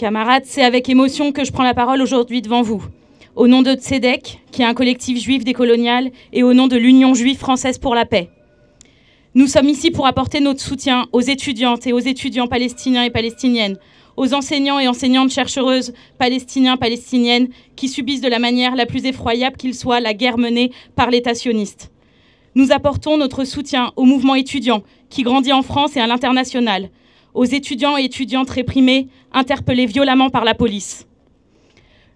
Camarades, c'est avec émotion que je prends la parole aujourd'hui devant vous. Au nom de Tzedek, qui est un collectif juif décolonial, et au nom de l'Union juive française pour la paix. Nous sommes ici pour apporter notre soutien aux étudiantes et aux étudiants palestiniens et palestiniennes, aux enseignants et enseignantes chercheuses palestiniens, palestiniennes, qui subissent de la manière la plus effroyable qu'il soit la guerre menée par l'État sioniste. Nous apportons notre soutien au mouvement étudiant qui grandit en France et à l'international, aux étudiants et étudiantes réprimés, interpellés violemment par la police.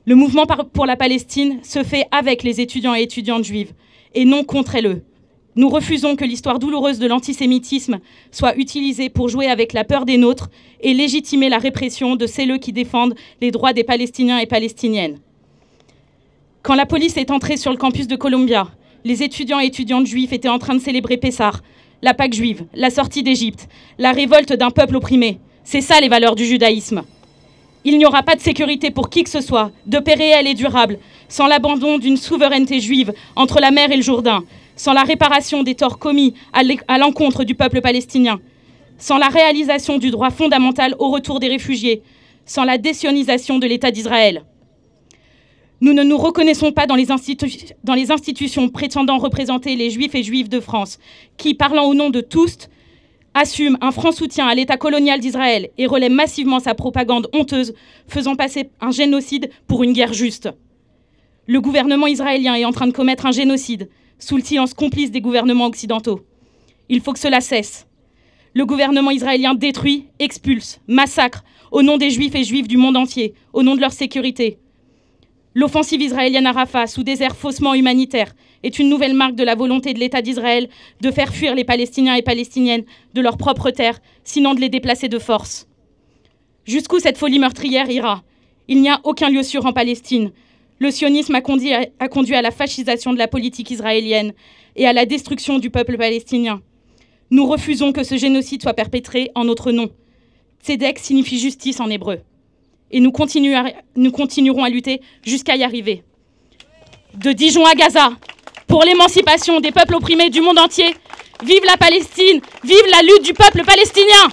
Le mouvement pour la Palestine se fait avec les étudiants et étudiantes juives et non contre elles. Nous refusons que l'histoire douloureuse de l'antisémitisme soit utilisée pour jouer avec la peur des nôtres et légitimer la répression de celles qui défendent les droits des Palestiniens et Palestiniennes. Quand la police est entrée sur le campus de Columbia, les étudiants et étudiantes juifs étaient en train de célébrer Pessah, la Pâque juive, la sortie d'Égypte, la révolte d'un peuple opprimé. C'est ça les valeurs du judaïsme. Il n'y aura pas de sécurité pour qui que ce soit, de paix réelle et durable, sans l'abandon d'une souveraineté juive entre la mer et le Jourdain, sans la réparation des torts commis à l'encontre du peuple palestinien, sans la réalisation du droit fondamental au retour des réfugiés, sans la désionisation de l'État d'Israël. Nous ne nous reconnaissons pas dans les, institutions prétendant représenter les juifs et juives de France, qui, parlant au nom de tous, assument un franc soutien à l'État colonial d'Israël et relaient massivement sa propagande honteuse, faisant passer un génocide pour une guerre juste. Le gouvernement israélien est en train de commettre un génocide, sous le silence complice des gouvernements occidentaux. Il faut que cela cesse. Le gouvernement israélien détruit, expulse, massacre, au nom des juifs et juives du monde entier, au nom de leur sécurité, L'offensive israélienne à Rafah, sous des airs faussement humanitaires, est une nouvelle marque de la volonté de l'État d'Israël de faire fuir les Palestiniens et Palestiniennes de leur propre terre, sinon de les déplacer de force. Jusqu'où cette folie meurtrière ira? Il n'y a aucun lieu sûr en Palestine. Le sionisme a conduit, à, a conduit à la fascisation de la politique israélienne et à la destruction du peuple palestinien. Nous refusons que ce génocide soit perpétré en notre nom. Tzedek signifie justice en hébreu et nous, continuerons à lutter jusqu'à y arriver. De Dijon à Gaza, pour l'émancipation des peuples opprimés du monde entier, vive la Palestine, vive la lutte du peuple palestinien